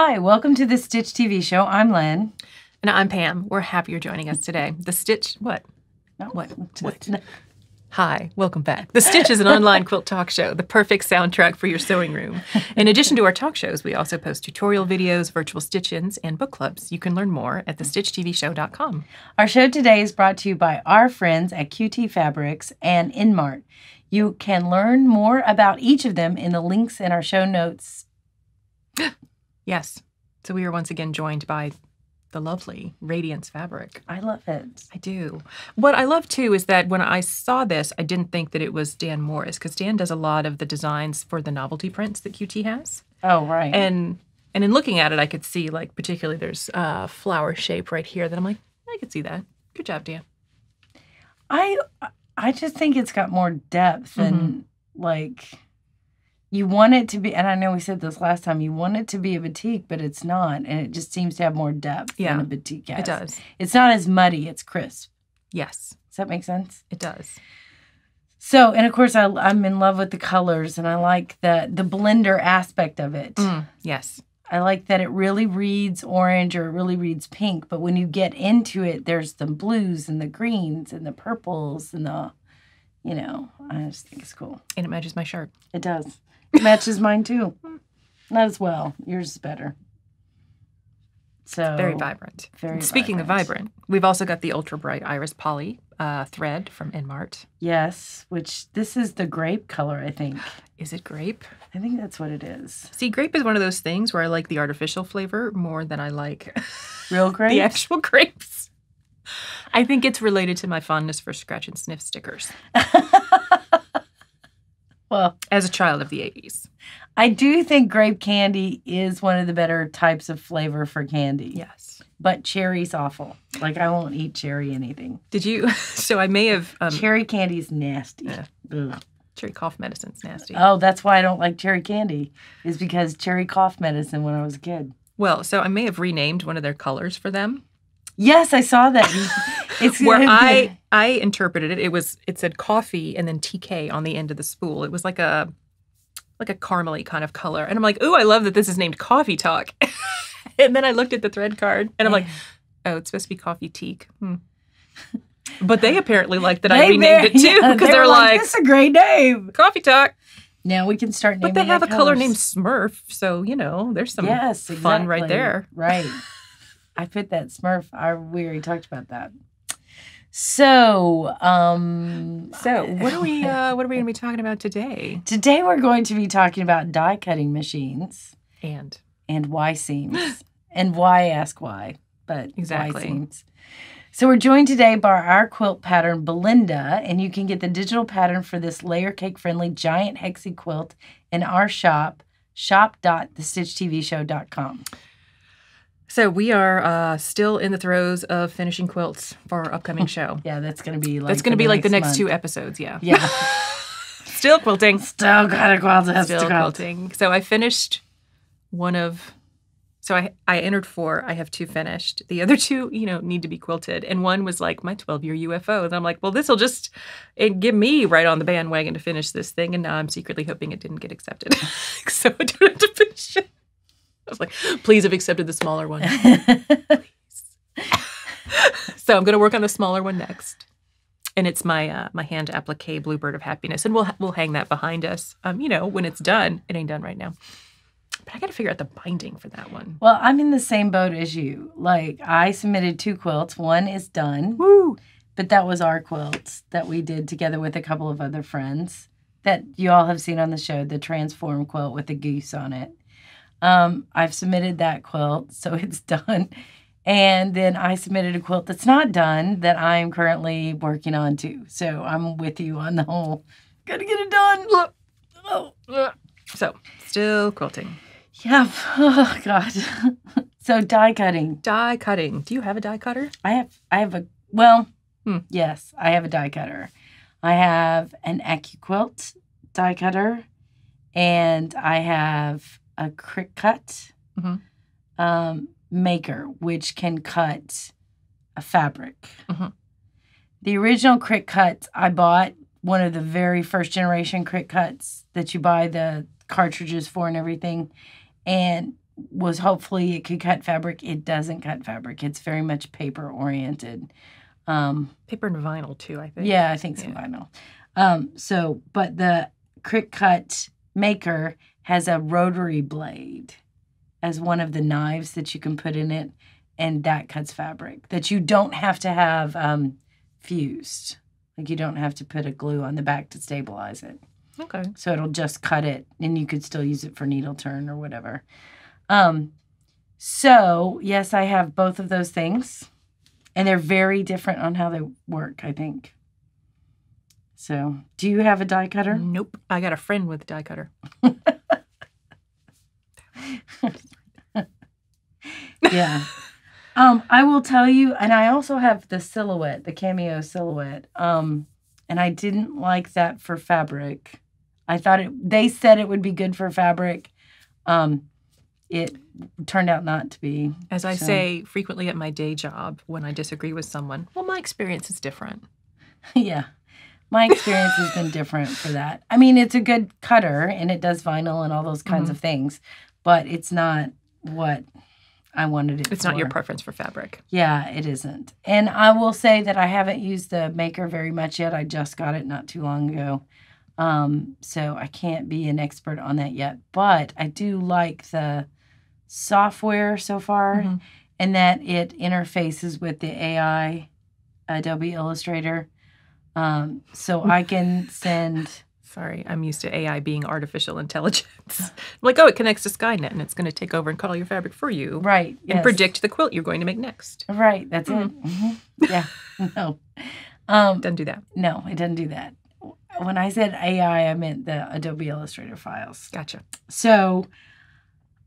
Hi, welcome to the Stitch TV show. I'm Lynn. And I'm Pam. We're happy you're joining us today. The Stitch, what? What? What? Hi, welcome back. The Stitch is an online quilt talk show, the perfect soundtrack for your sewing room. In addition to our talk shows, we also post tutorial videos, virtual stitch-ins, and book clubs. You can learn more at thestitchtvshow.com. Our show today is brought to you by our friends at QT Fabrics and EnMart. You can learn more about each of them in the links in our show notes. Yes. So we are once again joined by the lovely Radiance Fabric. I love it. I do. What I love too is that when I saw this, I didn't think that it was Dan Morris because Dan does a lot of the designs for the novelty prints that QT has. Oh, right. and and in looking at it, I could see like particularly there's a flower shape right here that I'm like, I could see that. Good job, Dan. I I just think it's got more depth and mm-hmm. like you want it to be and I know we said this last time, you want it to be a batik, but it's not. And it just seems to have more depth Yeah, than a batik has. It does. It's not as muddy, it's crisp. Yes, Does that make sense? it does. So, and of course, I, I'm in love with the colors, and I like the the blender aspect of it. Mm, yes. I like that it really reads orange or it really reads pink, but when you get into it, there's the blues and the greens and the purples and the, you know, I just think it's cool. And it matches my shirt. It does. Matches mine too. Not as well. Yours is better. So Very vibrant. very Speaking of vibrant. vibrant, we've also got the ultra bright iris poly uh, thread from Enmart. Yes, which this is the grape color. I think. Is it grape? I think that's what it is. See, grape is one of those things where I like the artificial flavor more than I like Real grape. the actual grapes. I think it's related to my fondness for scratch and sniff stickers well, as a child of the 80s. I do think grape candy is one of the better types of flavor for candy. Yes. But cherry's awful. Like I won't eat cherry anything. Did you? So I may have. Um, cherry is nasty. Yeah. Cherry cough medicine's nasty. Oh, that's why I don't like cherry candy. Is because cherry cough medicine when I was a kid. Well, so I may have renamed one of their colors for them. Yes, I saw that. It's Where I I interpreted it, it was it said coffee and then TK on the end of the spool. It was like a like a caramely kind of color, and I'm like, ooh, I love that this is named Coffee Talk. and then I looked at the thread card, and I'm like, oh, it's supposed to be Coffee Teak. Hmm. But they apparently liked that I renamed it too yeah, because they they were are like, "This is a great name." Coffee Talk. Now we can start naming. But they have a their color named Smurf, so you know, there's some yes, fun right there. Right. I put that Smurf. I we already talked about that. So, um, So, what are we uh, what are we going to be talking about today? today we're going to be talking about die cutting machines And and Y seams and why ask why, but why Exactly. seams. So we're joined today by our quilt pattern Belinda, and you can get the digital pattern for this layer cake friendly giant hexy quilt in our shop shop.thestitchtvshow.com. so we are uh, still in the throes of finishing quilts for our upcoming show. Yeah, that's going to be like That's going to for be like the next month. two episodes. Yeah. Yeah. Still quilting. Still got a quilt. Still quilt. quilting. So I finished one of. So I I entered four. I have two finished. The other two, you know, need to be quilted. And one was like my 12 year UFO. And I'm like, well, this will just it give me right on the bandwagon to finish this thing. And now I'm secretly hoping it didn't get accepted. so I don't have to finish it. I was like, please have accepted the smaller one. so I'm going to work on the smaller one next. And it's my uh, my hand applique bluebird of happiness, and we'll we'll hang that behind us. Um, you know, when it's done, it ain't done right now. But I got to figure out the binding for that one. well, I'm in the same boat as you. Like I submitted two quilts. One is done, Woo! but that was our quilt that we did together with a couple of other friends that you all have seen on the show, the transform quilt with the goose on it. Um, I've submitted that quilt, so it's done. And then I submitted a quilt that's not done that I am currently working on too. So I'm with you on the whole gotta get it done. Oh, So still quilting, yeah. Oh God. so die cutting. die cutting. Do you have a die cutter? I have I have a well, Hmm. yes, I have a die cutter. I have an AccuQuilt die cutter, and I have a Cricut cut Mhm. um, maker, which can cut a fabric. Mhm. The original Cricut cuts I bought one of the very first generation Cricut cuts that you buy the cartridges for and everything, and was hopefully it could cut fabric. It doesn't cut fabric. It's very much paper oriented. Um, Paper and vinyl too, I think. yeah, I think so. Yeah. Vinyl. Um, so, but the Cricut maker has a rotary blade as one of the knives that you can put in it, and that cuts fabric that you don't have to have um, fused. Like you don't have to put a glue on the back to stabilize it. Okay. So it'll just cut it, and you could still use it for needle turn or whatever. Um, so yes, I have both of those things, and they're very different on how they work. I think. So, do you have a die cutter? Nope. I got a friend with a die cutter. yeah. Um, I will tell you, and I also have the silhouette, the cameo silhouette. Um, and I didn't like that for fabric. I thought it. They said it would be good for fabric. Um, it turned out not to be. As I So- say frequently at my day job when I disagree with someone, well, my experience is different. yeah. My experience has been different for that. I mean, it's a good cutter and it does vinyl and all those kinds Mhm. of things, but it's not what I wanted it It's not your preference for fabric. Yeah, it isn't. And I will say that I haven't used the maker very much yet. I just got it not too long ago. Um, so I can't be an expert on that yet. But I do like the software so far Mhm. and that it interfaces with the AI Adobe Illustrator. Um, so I can send Sorry, I'm used to AI being artificial intelligence. Like, oh, it connects to Skynet and it's going to take over and cut all your fabric for you right and yes. predict the quilt you're going to make next. Right, that's it. Mhm. Yeah, no. Um, Doesn't do that. No, it doesn't do that. When I said AI, I meant the Adobe Illustrator files. Gotcha. So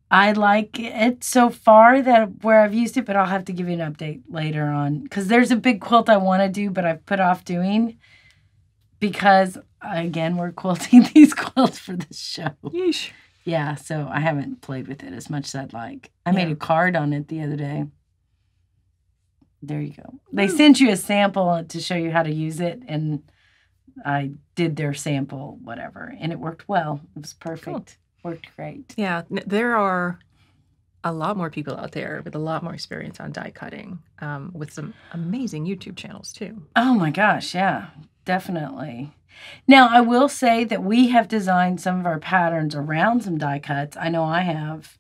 I like it so far that where I've used it, but I'll have to give you an update later on because there's a big quilt I want to do, but I've put off doing because again we're quilting these quilts for the show. Yeesh. Yeah, so I haven't played with it as much as I'd like. I made a card on it the other day. There you go. They sent you a sample to show you how to use it, and I did their sample, whatever, and it worked well. It was perfect. Worked great. Yeah, there are a lot more people out there with a lot more experience on die cutting, um, with some amazing YouTube channels too. Oh my gosh, yeah, definitely. Now, I will say that we have designed some of our patterns around some die cuts. I know I have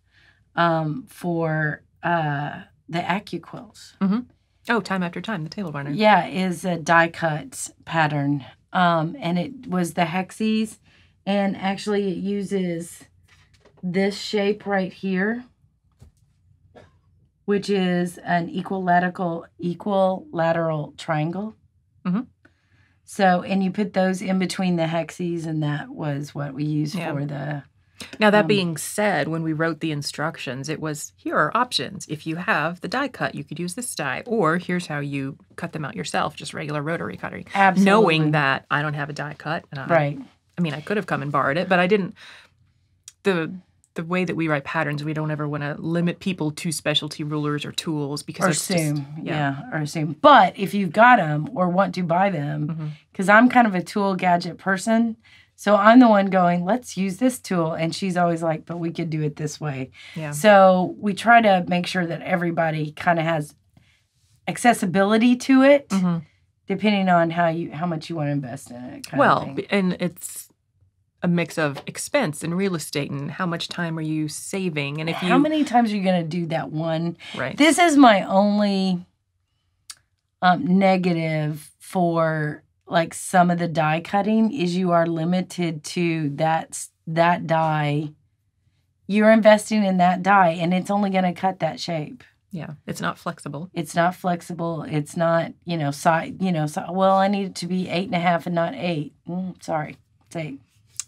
um, for uh, the AccuQuilts. Oh, time after time, the table runner. Yeah, is a die cut pattern. Um, and it was the hexes, and actually it uses this shape right here, which is an equilateral equilateral triangle. Mhm. So, and you put those in between the hexes, and that was what we used Yeah. for the. Now, that Um, being said, when we wrote the instructions, it was here are options. If you have the die cut, you could use this die, or here's how you cut them out yourself, just regular rotary cutting. Absolutely. Knowing that I don't have a die cut, and I, Right. I mean, I could have come and borrowed it, but I didn't. The the way that we write patterns, we don't ever want to limit people to specialty rulers or tools because or it's just- assume, yeah. or assume. But if you've got them or want to buy them, because I'm kind of a tool gadget person, so I'm the one going, let's use this tool, and she's always like, but we could do it this way. Yeah. So we try to make sure that everybody kind of has accessibility to it, Mhm. depending on how you how much you want to invest in it. Well, and it's a mix of expense and real estate and how much time are you saving and if you how many times are you going to do that one? right This is my only um, negative for like some of the die cutting is you are limited to that that die. You're investing in that die, and it's only going to cut that shape. yeah it's not flexible It's not flexible. It's not you know side you know. So, well, I need it to be eight and a half and not eight. Mm, sorry, it's eight.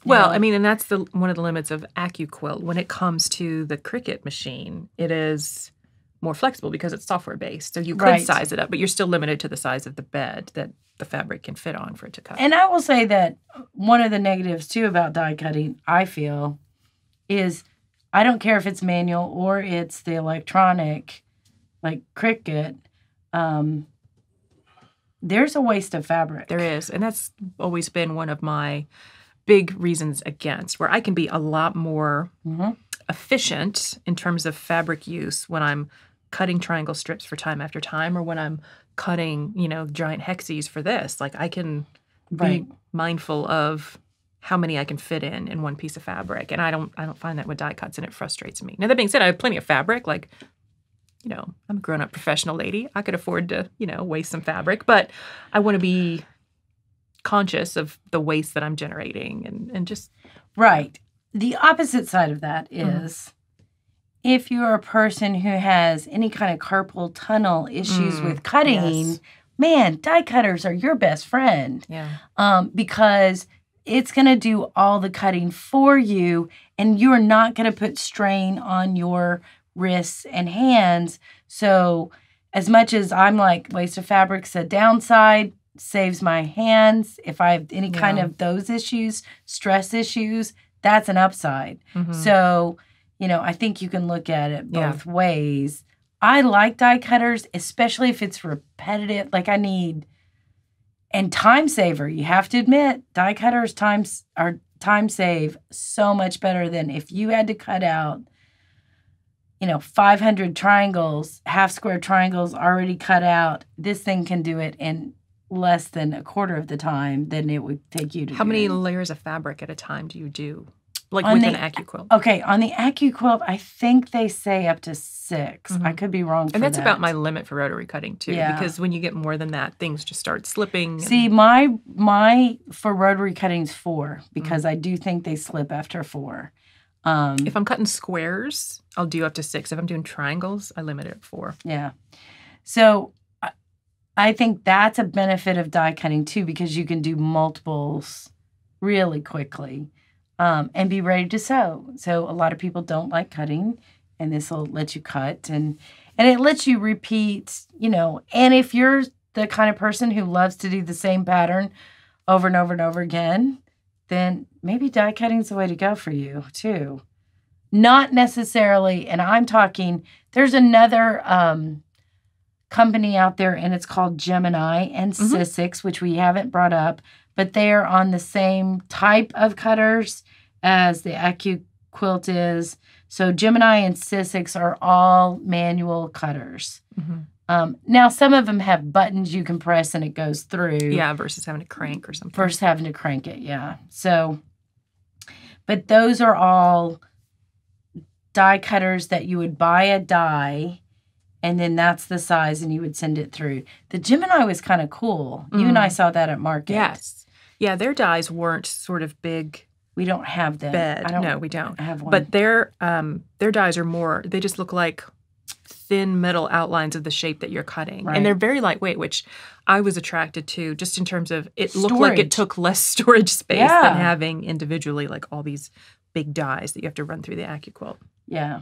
Well know? i mean and that's the one of the limits of AccuQuilt when it comes to the Cricut machine it is more flexible because it's software based so you could Right. size it up but you're still limited to the size of the bed that the fabric can fit on for it to cut And I will say that one of the negatives too about die cutting, I feel, is I don't care if it's manual or it's the electronic, like Cricut. Um, there's a waste of fabric. There is. And that's always been one of my big reasons against, where I can be a lot more Mhm. efficient in terms of fabric use when I'm cutting triangle strips for time after time or when I'm cutting, you know, giant hexes for this. Like I can Right. be mindful of how many I can fit in in one piece of fabric. And I don't I don't find that with die cuts and it frustrates me. Now that being said, I have plenty of fabric. Like, you know, I'm a grown up professional lady. I could afford to, you know, waste some fabric, but I want to be conscious of the waste that I'm generating and, and just Right. The opposite side of that Mhm. if you're a person who has any kind of carpal tunnel issues Mm, with cutting, yes. man, die cutters are your best friend yeah. um, because it's going to do all the cutting for you and you're not going to put strain on your wrists and hands. So, as much as I'm like, waste of fabric's a downside, saves my hands. If I have any kind of those issues, stress issues, that's an upside. Mhm. So, you know, I think you can look at it Yeah. both ways. I like die cutters, especially if it's repetitive. Like I need and time saver. You have to admit, die cutters times are time save so much better than if you had to cut out, you know, 500 triangles, half square triangles already cut out. This thing can do it in less than a quarter of the time than it would take you to How many it. layers of fabric at a time do you do? Like On with the- an AccuQuilt. Okay, on the AccuQuilt, I think they say up to 6 I Mhm. could be wrong. And that's about my limit for rotary cutting too. Yeah. Because when you get more than that, things just start slipping. and- See, my my for rotary cutting's four Mm-hmm. because I do think they slip after four. Um, if I'm cutting squares, I'll do up to six. If I'm doing triangles, I limit it at four. yeah. So I- think that's a benefit of die cutting too because you can do multiples really quickly um, and be ready to sew. So a lot of people don't like cutting, and this will let you cut and and it lets you repeat. You know, and if you're the kind of person who loves to do the same pattern over and over and over again, then maybe die cutting's the way to go for you too. Not necessarily, and I'm talking. There's another um, company out there, and it's called Gemini and Mhm. Sizzix, which we haven't brought up, but they are on the same type of cutters as the AccuQuilt is. So Gemini and Sizzix are all manual cutters. Mhm. Um, now, some of them have buttons you can press and it goes through Yeah, versus having to crank or something. versus having to crank it. Yeah. So, but those are all die cutters that you would buy a die and then that's the size and you would send it through. The Gemini was kind of cool. You and I Mm. saw that at market. Yes. Yeah, their dies weren't sort of big We don't have them. bed. I don't no, we don't. have one. But their um their dies are more they just look like thin metal outlines of the shape that you're cutting. Right. And they're very lightweight, which I was attracted to just in terms of it looked like it took less storage space Yeah. than having individually like all these big dies that you have to run through the AccuQuilt. Yeah.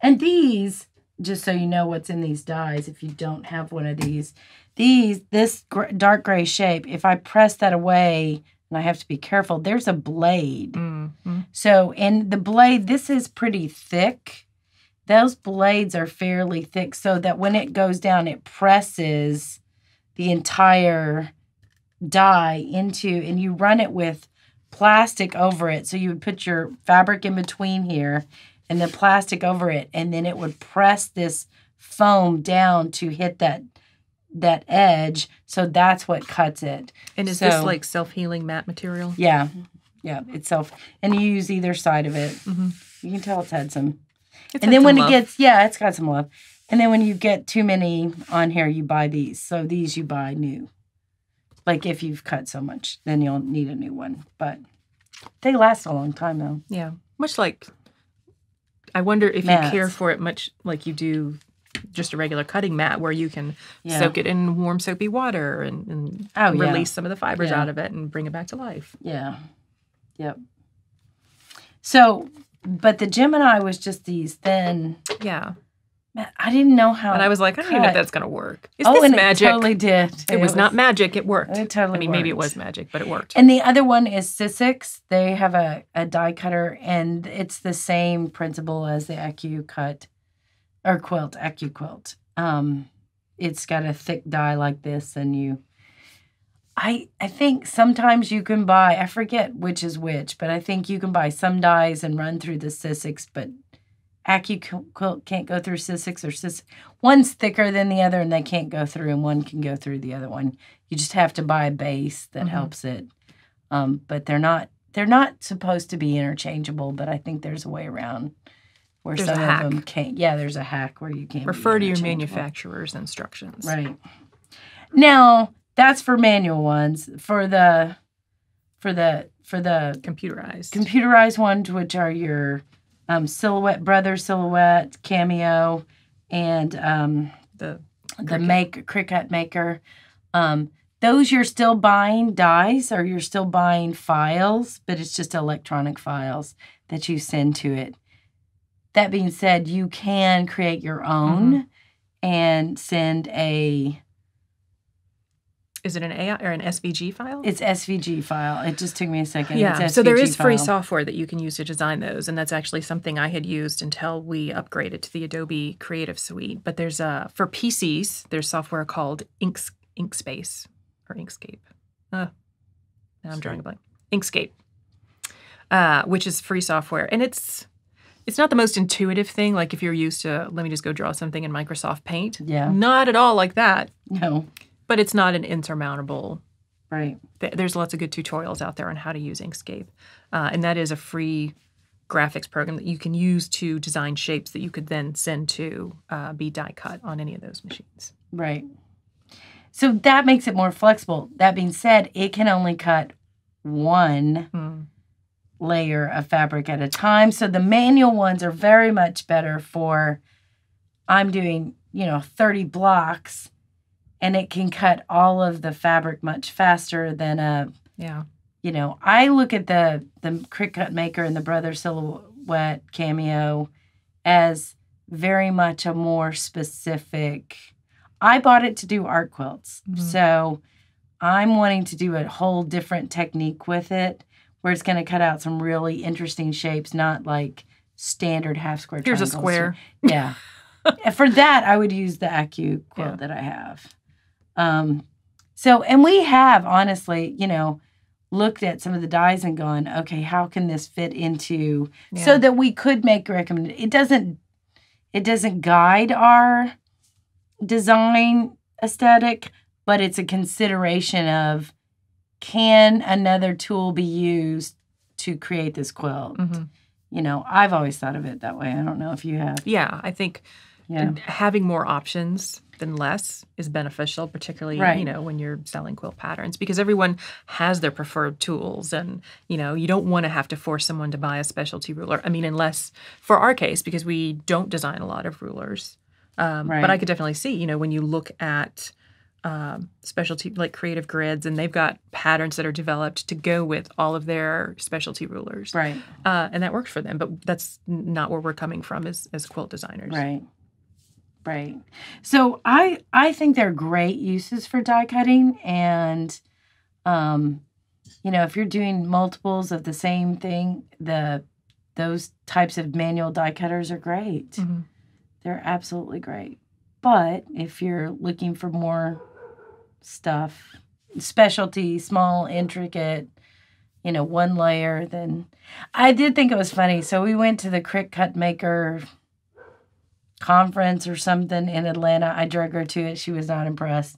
And these, just so you know what's in these dyes, if you don't have one of these, these, this gr- dark gray shape, if I press that away, and I have to be careful, there's a blade. Mm-hmm. So, and the blade, this is pretty thick. Those blades are fairly thick so that when it goes down, it presses the entire dye into, and you run it with plastic over it. So you would put your fabric in between here and the plastic over it, and then it would press this foam down to hit that that edge. So that's what cuts it. And is this like self-healing mat material? Yeah. Yeah, itself. And you use either side of it. Mhm. You can tell it's had some. It's and had then when love. it gets, yeah, it's got some love. And then when you get too many on here, you buy these. So these you buy new. Like if you've cut so much, then you'll need a new one. But they last a long time though. Yeah. Much like I wonder if you care for it much like you do just a regular cutting mat where you can Yeah. soak it in warm soapy water and, and Oh, yeah. release some of the fibers Yeah. out of it and bring it back to life. Yeah. Yep. So, but the Gemini was just these thin. Yeah. Man, I didn't know how. And I was like, I don't even know if that's going to work. Is oh, this and magic? it totally did. it was not magic. It worked. It totally I mean, maybe it was magic, but it worked. And the other one is Sizzix. They have a, a die cutter, and it's the same principle as the Acu cut or quilt, AccuQuilt. Um, it's got a thick die like this, and you. I I think sometimes you can buy I forget which is which, but I think you can buy some dies and run through the Sizzix, but AccuQuilt can't go through Sizzix or Sis. One's thicker than the other, and they can't go through, and one can go through the other one. You just have to buy a base that Mhm. helps it. Um, but they're not they're not supposed to be interchangeable. But I think there's a way around where There's some of them can't. Yeah, there's a hack where you can't Refer to your manufacturer's instructions. Right. Now that's for manual ones. For the for the for the Computerized. computerized ones, which are your um, silhouette brother silhouette cameo and um, the the make Cricut maker. Um, those you're still buying dies or you're still buying files, but it's just electronic files that you send to it. That being said, you can create your own and send a is it an AI or an SVG file? it's SVG file. It just took me a second. yeah. So there is free file. software that you can use to design those, and that's actually something I had used until we upgraded to the Adobe Creative Suite. But there's a for PCs, there's software called Inks Inkspace or Inkscape. Uh, now I'm drawing a blank. Inkscape, uh, which is free software, and it's it's not the most intuitive thing. Like if you're used to, let me just go draw something in Microsoft Paint. Yeah. Not at all like that. No. But it's not an insurmountable Right. th- there's lots of good tutorials out there on how to use Inkscape, uh, and that is a free graphics program that you can use to design shapes that you could then send to uh, be die cut on any of those machines. Right. So that makes it more flexible. That being said, it can only cut one Hmm. layer of fabric at a time. So the manual ones are very much better for I'm doing, you know, 30 blocks and it can cut all of the fabric much faster than a Yeah, you know, I look at the the Cricut Maker and the Brother Silhouette Cameo as very much a more specific. I bought it to do art quilts, Mhm. so I'm wanting to do a whole different technique with it, where it's going to cut out some really interesting shapes, not like standard half square. here's a square. Yeah. For that, I would use the AccuQuilt Yeah. that I have. Um, so, and we have honestly, you know, looked at some of the dies and gone, okay, how can this fit into so that we could make recommend. It doesn't, it doesn't guide our design aesthetic, but it's a consideration of can another tool be used to create this quilt? Mhm. You know, I've always thought of it that way. I don't know if you have. Yeah, I think Yeah. having more options than less is beneficial, particularly Right. you know when you're selling quilt patterns, because everyone has their preferred tools, and you know you don't want to have to force someone to buy a specialty ruler. I mean, unless for our case, because we don't design a lot of rulers. Um, Right. But I could definitely see, you know, when you look at um, specialty like creative grids, and they've got patterns that are developed to go with all of their specialty rulers, Right. uh, and that works for them. But that's not where we're coming from as as quilt designers. Right. Right. So I I think they're great uses for die cutting and um you know, if you're doing multiples of the same thing, the those types of manual die cutters are great. Mhm. They're absolutely great. But if you're looking for more stuff, specialty, small, intricate, you know, one layer, then I did think it was funny. So we went to the Cricut Maker conference or something in Atlanta. I drug her to it. She was not impressed.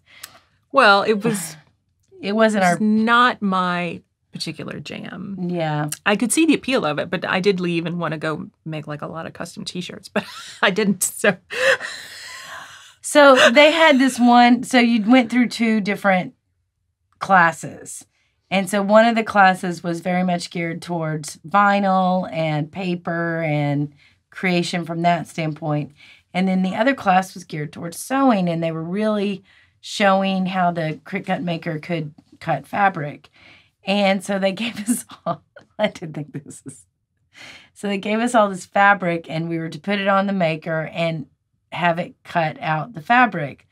Well, it was It wasn't it's our not my particular jam. yeah. I could see the appeal of it, but I did leave and want to go make like a lot of custom T-shirts, but I didn't. So So they had this one. So you went through two different classes. And so one of the classes was very much geared towards vinyl and paper and creation from that standpoint. And then the other class was geared towards sewing, and they were really showing how the Cricut Maker could cut fabric. And so they gave us all, I didn't think this is, so they gave us all this fabric, and we were to put it on the maker and have it cut out the fabric.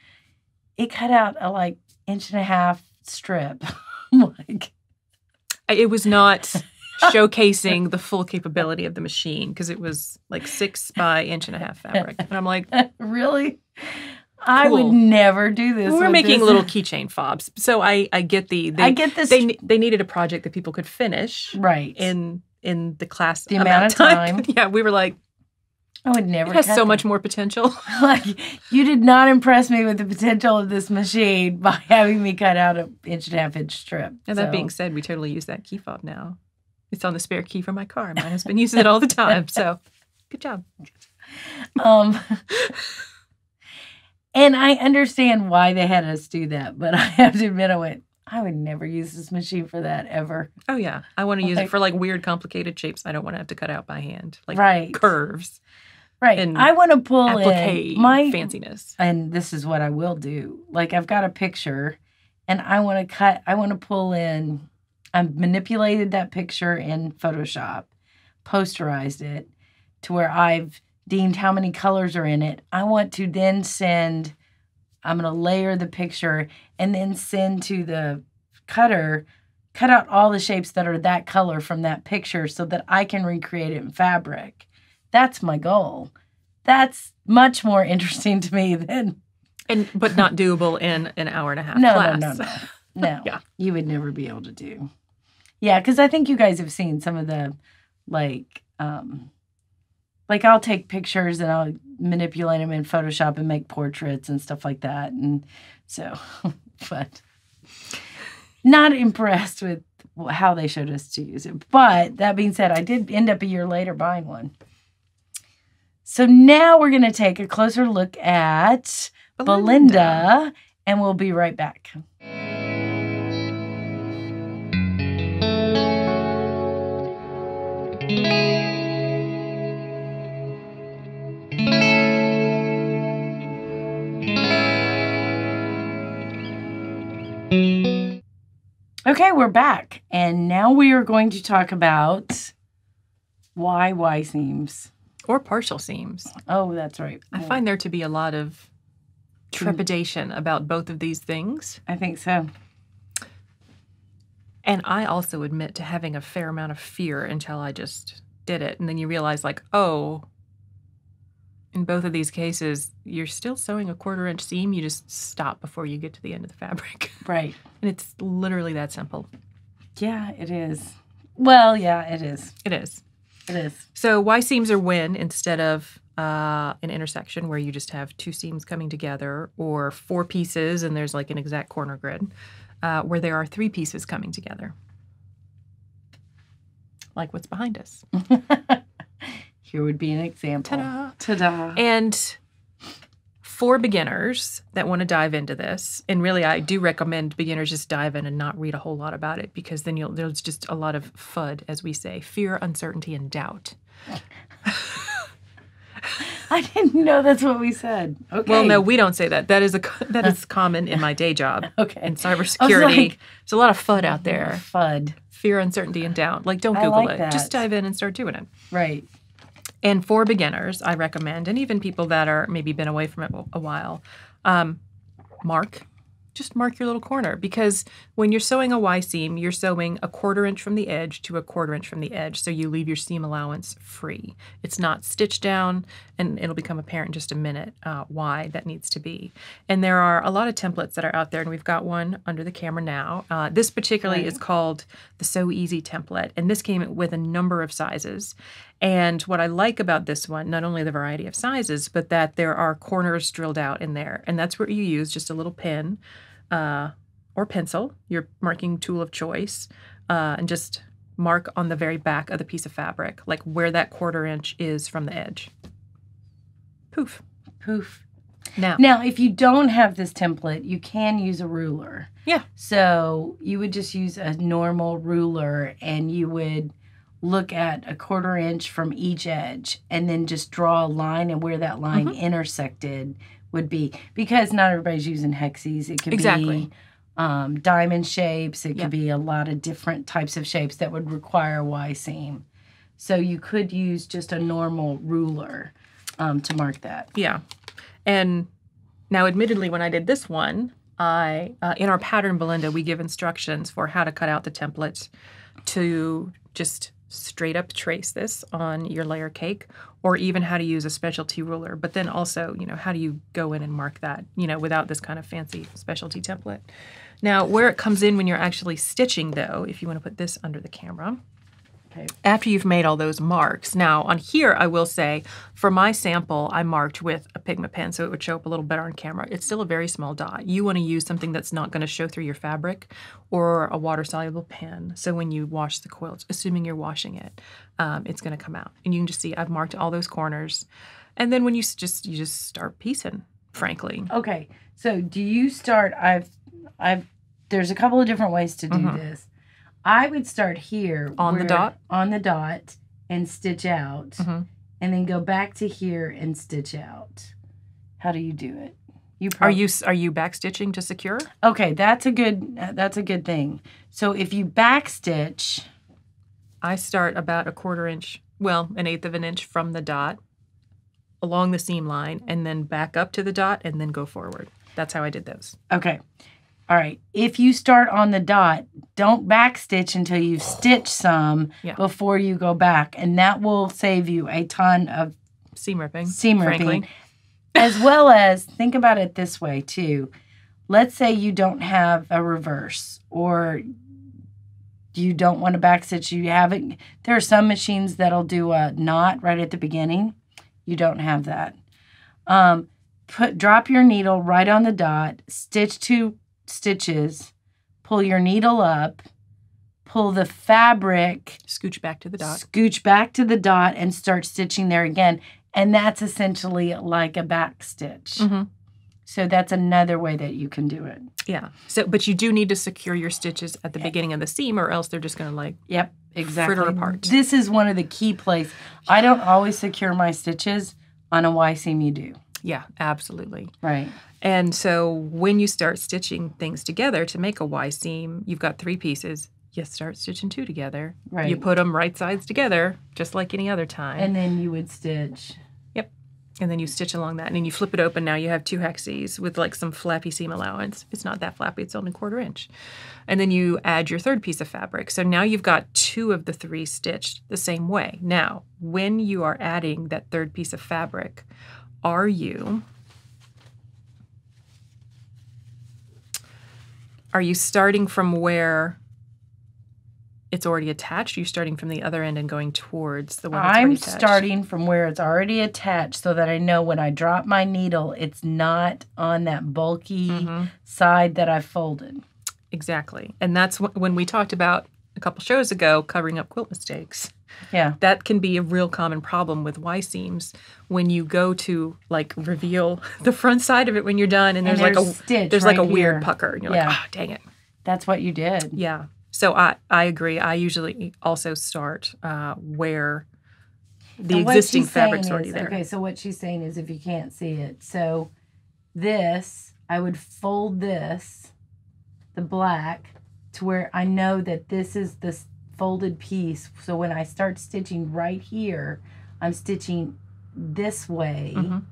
It cut out a like inch and a half strip. like, it was not showcasing the full capability of the machine because it was like six by inch and a half fabric, and I'm like, really? I would never do this. We're making this. little keychain fobs, so I I get the they, I get this. they they needed a project that people could finish right. in in the class The amount of time. yeah, we were like, I would never. it has so that. much more potential. like you did not impress me with the potential of this machine by having me cut out an inch and a half inch strip. And that being said, we totally use that key fob now. It's on the spare key for my car. Mine has been using it all the time. So good job. um, and I understand why they had us do that, but I have to admit, I went. I would never use this machine for that ever. Oh yeah, I want to use Okay. it for like weird, complicated shapes. I don't want to have to cut out by hand, like right, curves, right. and I want to pull applique in my fanciness. and this is what I will do. Like I've got a picture and I want to cut I want to pull in I've manipulated that picture in Photoshop, posterized it to where I've deemed how many colors are in it. I want to then send I'm going to layer the picture and then send to the cutter cut out all the shapes that are that color from that picture so that I can recreate it in fabric. That's my goal. That's much more interesting to me than And but not doable in an hour and a half no, class. no, no, no, no. Yeah. you would never be able to do. Yeah, because I think you guys have seen some of the, like, um, like I'll take pictures and I'll manipulate them in Photoshop and make portraits and stuff like that, and so, but not impressed with how they showed us to use it. But that being said, I did end up a year later buying one. So now we're gonna take a closer look at Belinda, and we'll be right back. Okay, we're back, and now we are going to talk about why Y seams. or partial seams. Oh, that's right. I oh. find there to be a lot of mm. trepidation about both of these things. I think so. And I also admit to having a fair amount of fear until I just did it. And then you realize, like, oh, in both of these cases, you're still sewing a quarter inch seam. You just stop before you get to the end of the fabric. Right. And it's literally that simple. Yeah, it is. Well, yeah, it is. It is. It is. So Y seams are when instead of uh, an intersection where you just have two seams coming together or four pieces and there's like an exact corner grid, uh, where there are three pieces coming together. Like what's behind us. Here would be an example. Ta-da. Ta-da. And for beginners that want to dive into this, and really I do recommend beginners just dive in and not read a whole lot about it because then you'll there's just a lot of FUD, as we say, fear, uncertainty, and doubt. I didn't know that's what we said. Okay. Well, no, we don't say that. That is a that is common in my day job Okay. in cybersecurity. like- There's a lot of FUD out there. Fud. Fear, uncertainty, and doubt. Like, don't I Google like it. Just dive in and start doing it. Right. And for beginners, I recommend, and even people that are maybe been away from it a while, um, mark. Just mark your little corner because when you're sewing a Y seam, you're sewing a quarter inch from the edge to a quarter inch from the edge. So you leave your seam allowance free. It's not stitched down, and it'll become apparent in just a minute uh, why that needs to be. And there are a lot of templates that are out there, and we've got one under the camera now. Uh, this particularly is called the Sew Easy template, and this came with a number of sizes. And what I like about this one, not only the variety of sizes, but that there are corners drilled out in there. And that's where you use just a little pin uh, or pencil, your marking tool of choice, uh, and just mark on the very back of the piece of fabric, like where that quarter inch is from the edge. Poof. Poof. Now, Now, if you don't have this template, you can use a ruler. Yeah. So you would just use a normal ruler and you would look at a quarter inch from each edge and then just draw a line and where that line Mm-hmm. intersected would be. Because not everybody's using hexes. It could Exactly. be um, diamond shapes. It could be a lot of different types of shapes that would require a Y seam. So you could use just a normal ruler um, to mark that. Yeah. And now, admittedly, when I did this one, I uh, in our pattern Belinda, we give instructions for how to cut out the template to just straight up trace this on your layer cake or even how to use a specialty ruler. But then also you know how do you go in and mark that you know without this kind of fancy specialty template? Now where it comes in when you're actually stitching though if you want to put this under the camera After you've made all those marks. Now, on here, I will say for my sample, I marked with a Pigma pen so it would show up a little better on camera. It's still a very small dot. You want to use something that's not going to show through your fabric or a water soluble pen. So when you wash the quilts, assuming you're washing it, um, it's going to come out. And you can just see I've marked all those corners. And then when you just you just start piecing, frankly. Okay. So do you start I've I've there's a couple of different ways to do Mhm. this. I would start here On the dot? On the dot and stitch out Mhm. and then go back to here and stitch out. How do you do it? You Are you are you back stitching to secure? Okay, that's a good uh, that's a good thing. So if you back stitch, I start about a quarter inch, well, an eighth of an inch from the dot along the seam line and then back up to the dot and then go forward. That's how I did those. okay. All right. If you start on the dot, don't back stitch until you've stitched some Yeah. before you go back, and that will save you a ton of Seam ripping. seam frankly. ripping. as well as think about it this way too. Let's say you don't have a reverse or you don't want to backstitch. You haven't. There are some machines that'll do a knot right at the beginning. You don't have that. Um, put drop your needle right on the dot. Stitch two stitches. Pull your needle up. Pull the fabric Scooch back to the dot. scooch back to the dot and start stitching there again. And that's essentially like a back stitch. Mhm. So that's another way that you can do it. Yeah. So, but you do need to secure your stitches at the beginning of the seam, or else they're just going to like. Yep, exactly. Fritter apart. This is one of the key places. I don't always secure my stitches on a Y seam. You do, Yeah, absolutely. right? And so when you start stitching things together to make a Y seam, you've got three pieces. You start stitching two together. Right. You put them right sides together, just like any other time. And then you would stitch. Yep. And then you stitch along that and then you flip it open now you have two hexes with like some flappy seam allowance it's not that flappy it's only a quarter inch and then you add your third piece of fabric so now you've got two of the three stitched the same way now when you are adding that third piece of fabric are you are you starting from where it's already attached? Are you starting from the other end and going towards the one that's I'm starting from where it's already attached so that I know when I drop my needle, it's not on that bulky Mhm. side that I folded. Exactly. And that's when we talked about a couple shows ago covering up quilt mistakes. Yeah. That can be a real common problem with Y seams when you go to like reveal the front side of it when you're done and there's, like a stitch there's like a right weird pucker and you're Yeah. like, "Ah, dang it." That's what you did. Yeah. So I I agree. I usually also start uh, where the And existing fabric's already is- there. Okay, so what she's saying is if you can't see it, so this, I would fold this, the black, to where I know that this is the folded piece. So when I start stitching right here, I'm stitching this way Mhm.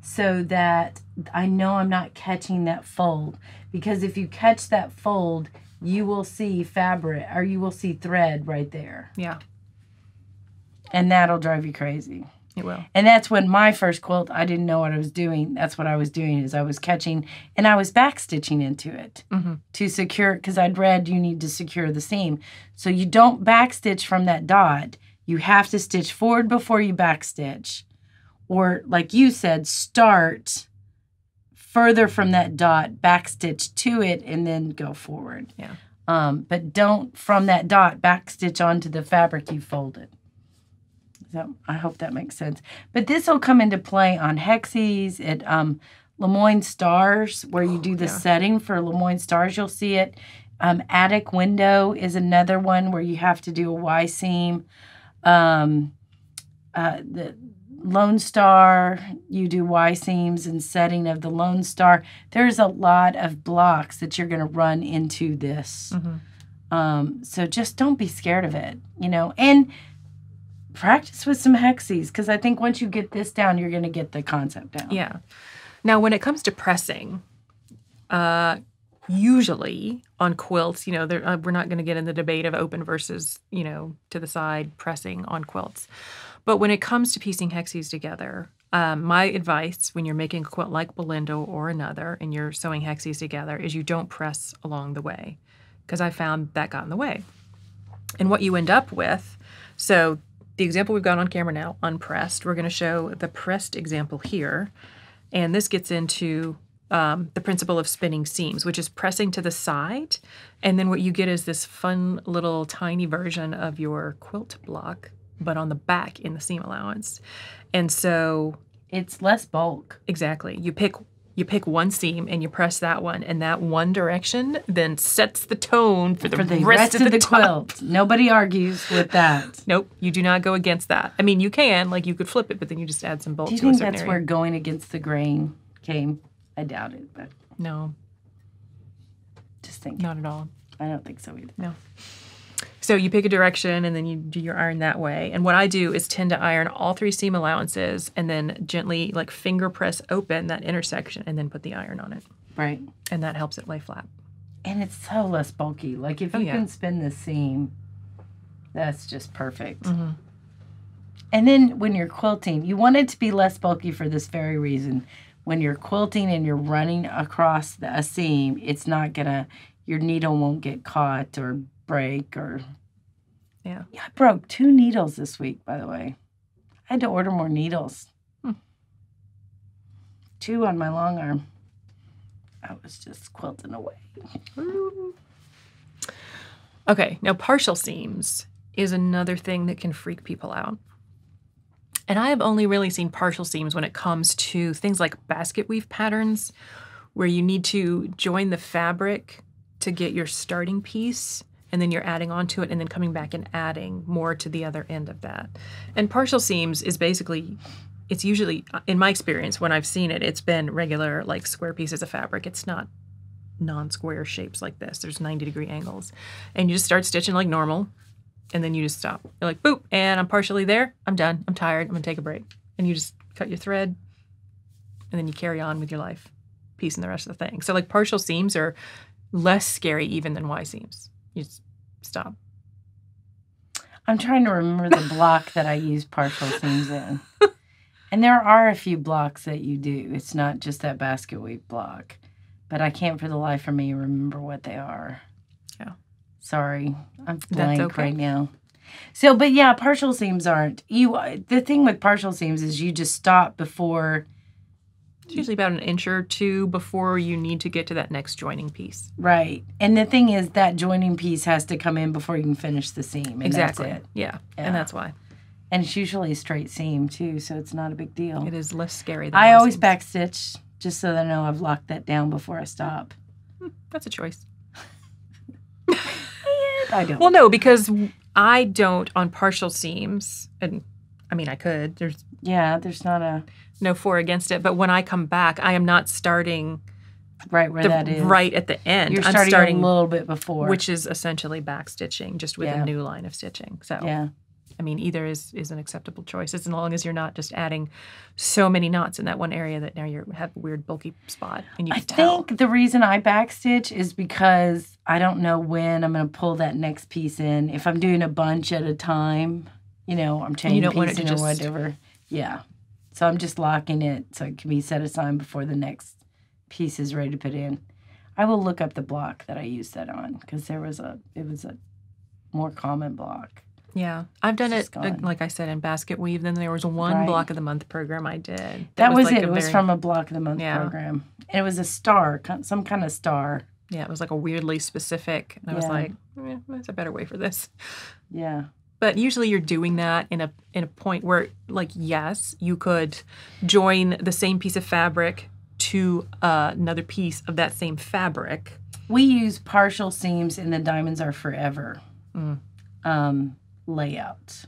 so that I know I'm not catching that fold. Because if you catch that fold, you will see fabric or you will see thread right there. Yeah, And that'll drive you crazy. It will. And that's when my first quilt, I didn't know what I was doing. That's what I was doing is I was catching and I was back stitching into it Mhm. to secure because I'd read you need to secure the seam. So you don't back stitch from that dot. You have to stitch forward before you back stitch. Or like you said, start further from that dot, back stitch to it, and then go forward. Yeah. Um, but don't from that dot back stitch onto the fabric you folded. So I hope that makes sense. But this will come into play on hexes at um, Lemoyne Stars, where you do the Yeah. setting for Lemoyne Stars. You'll see it. Um, attic window is another one where you have to do a Y seam. Um, uh, the Lone Star, you do Y seams and setting of the Lone Star. There's a lot of blocks that you're going to run into this. Mhm. Um, so just don't be scared of it, you know, and practice with some hexes because I think once you get this down, you're going to get the concept down. Yeah. Now, when it comes to pressing, uh, usually on quilts, you know, uh, we're not going to get in the debate of open versus, you know, to the side pressing on quilts. But when it comes to piecing hexes together, um, my advice when you're making a quilt like Belinda or another and you're sewing hexes together is you don't press along the way because I found that got in the way. And what you end up with, so the example we've got on camera now, unpressed, we're going to show the pressed example here. And this gets into um, the principle of spinning seams, which is pressing to the side. And then what you get is this fun little tiny version of your quilt block, but on the back in the seam allowance. And so It's less bulk. Exactly. You pick you pick one seam and you press that one, and that one direction then sets the tone for the, For the rest, of the, top. quilt. Nobody argues with that. Nope, you do not go against that. I mean, you can like you could flip it, but then you just add some bulk Do you to a think that's area. where going against the grain came? I doubt it, but No, just think. not at all. I don't think so either. No. So you pick a direction and then you do your iron that way. And what I do is tend to iron all three seam allowances and then gently like finger press open that intersection and then put the iron on it. Right. And that helps it lay flat. And it's so less bulky. Like if Oh, you yeah. can spin the seam, that's just perfect. Mm-hmm. And then when you're quilting, you want it to be less bulky for this very reason. When you're quilting and you're running across the, a seam, it's not gonna, your needle won't get caught or break or. Yeah. Yeah, I broke two needles this week, by the way. I had to order more needles. Hmm. Two on my long arm. I was just quilting away. Okay, now partial seams is another thing that can freak people out. And I have only really seen partial seams when it comes to things like basket weave patterns, where you need to join the fabric to get your starting piece, and then you're adding onto it and then coming back and adding more to the other end of that. And partial seams is basically, it's usually, in my experience, when I've seen it, it's been regular, like square pieces of fabric. It's not non-square shapes like this. There's 90 degree angles. And you just start stitching like normal and then you just stop. You're like, boop, and I'm partially there. I'm done. I'm tired. I'm gonna take a break. And you just cut your thread and then you carry on with your life, piecing the rest of the thing. So like partial seams are less scary even than Y seams. You just stop. I'm trying to remember the block that I use partial seams in. And there are a few blocks that you do. It's not just that basket weave block. But I can't for the life of me remember what they are. Yeah. Sorry. I'm blank okay. right now. So, but yeah, partial seams aren't. You the thing with partial seams is you just stop before It's usually about an inch or two before you need to get to that next joining piece. right. And the thing is that joining piece has to come in before you can finish the seam. And exactly. That's it. Yeah. Yeah. And that's why. And it's usually a straight seam too, so it's not a big deal. It is less scary than I always seams. backstitch just so that I know I've locked that down before I stop. Hmm, that's a choice. I don't. Well, no, because I don't on partial seams, and I mean I could. There's yeah, there's not a no for against it, but when I come back, I am not starting right where the, that is. right at the end. You're I'm starting, starting, a little bit before. which is essentially back stitching, just with Yeah. a new line of stitching. So yeah, I mean, either is is an acceptable choice as long as you're not just adding so many knots in that one area that now you have a weird bulky spot and you I tell. think the reason I backstitch is because I don't know when I'm going to pull that next piece in. If I'm doing a bunch at a time, you know, I'm changing don't want it to piecing or just- whatever. Yeah, so I'm just locking it so it can be set aside before the next piece is ready to put in. I will look up the block that I used that on because there was a it was a more common block. Yeah, I've done it gone. like I said in basket weave. Then there was one Right. block of the month program I did. That, was, like it. It was very- from a block of the month Yeah. program, and it was a star, some kind of star. Yeah, it was like a weirdly specific. And I was like, eh, there's a better way for this. Yeah, But usually you're doing that in a in a point where like yes, you could join the same piece of fabric to uh, another piece of that same fabric. we use partial seams in the diamonds are forever Mm. um, layout.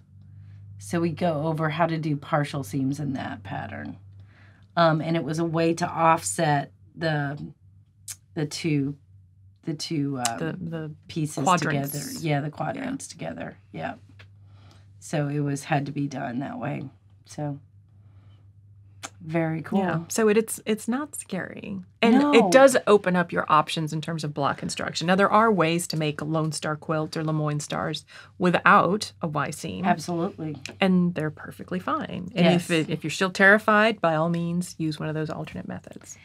So we go over how to do partial seams in that pattern, um, and it was a way to offset the the two the two um, The the pieces quadrants. together. Yeah, the quadrants together. Yeah. So it was had to be done that way. So Very cool. Yeah. So it, it's it's not scary. And No. it does open up your options in terms of block construction. Now there are ways to make a Lone Star quilts or Lemoyne stars without a Y seam. Absolutely. And they're perfectly fine. And Yes. if it, if you're still terrified, by all means use one of those alternate methods.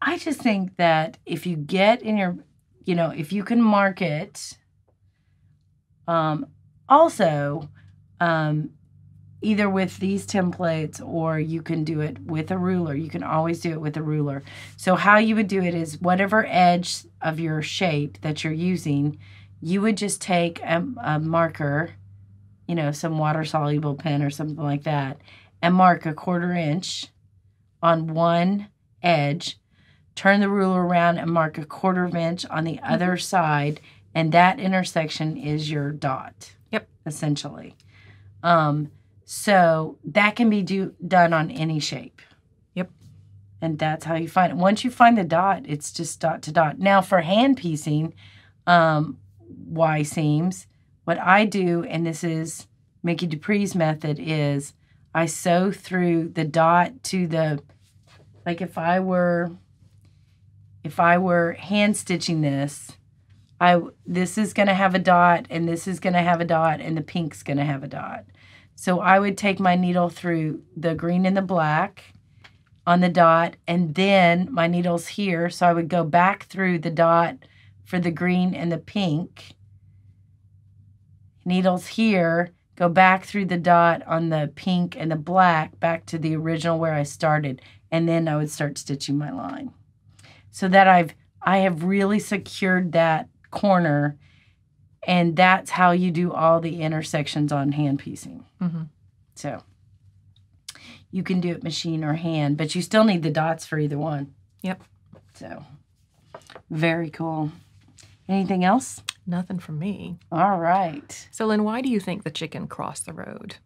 I just think that if you get in your, you know, if you can market, um, also, um, either with these templates or you can do it with a ruler. You can always do it with a ruler. So how you would do it is whatever edge of your shape that you're using, you would just take a, a marker, you know, some water soluble pen or something like that, and mark a quarter inch on one edge turn the ruler around and mark a quarter of inch on the other side and that intersection is your dot Yep. essentially um, so that can be do, done on any shape. Yep. and that's how you find it. Once you find the dot it's just dot to dot. Now for hand piecing um, y seams what i do and this is Mickey Depre's method is i sew through the dot to the like if i were if I were hand stitching this, I this is going to have a dot and this is going to have a dot and the pink's going to have a dot. So I would take my needle through the green and the black on the dot and then my needle's here so I would go back through the dot for the green and the pink. Needles here, go back through the dot on the pink and the black back to the original where I started and then I would start stitching my line so that I've I have really secured that corner and that's how you do all the intersections on hand piecing. Mhm. So you can do it machine or hand, but you still need the dots for either one. Yep. So very cool. Anything else? Nothing from me. All right. So Lynn, why do you think the chicken crossed the road?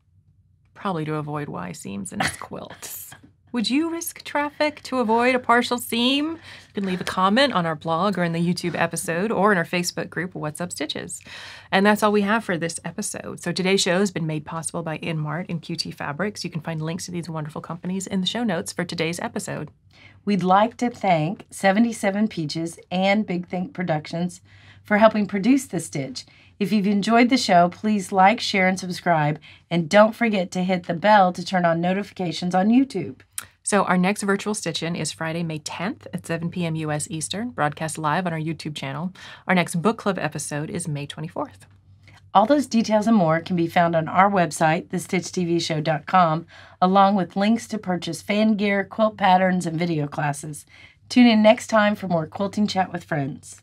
Probably to avoid Y seams in its quilts. Would you risk traffic to avoid a partial seam? You can leave a comment on our blog or in the YouTube episode or in our Facebook group, What's Up Stitches. And that's all we have for this episode. So today's show has been made possible by EnMart and QT Fabrics. You can find links to these wonderful companies in the show notes for today's episode. We'd like to thank 77 Peaches and Big Think Productions for helping produce The Stitch. If you've enjoyed the show, please like, share, and subscribe. And don't forget to hit the bell to turn on notifications on YouTube. So our next virtual stitch-in is Friday, May 10th at 7 p.m. U.S. Eastern, broadcast live on our YouTube channel. Our next book club episode is May 24th. All those details and more can be found on our website, thestitchtvshow.com, along with links to purchase fan gear, quilt patterns, and video classes. Tune in next time for more quilting chat with friends.